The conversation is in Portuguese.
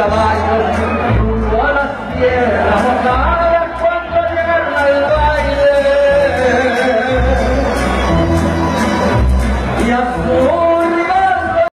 caballos, la sierra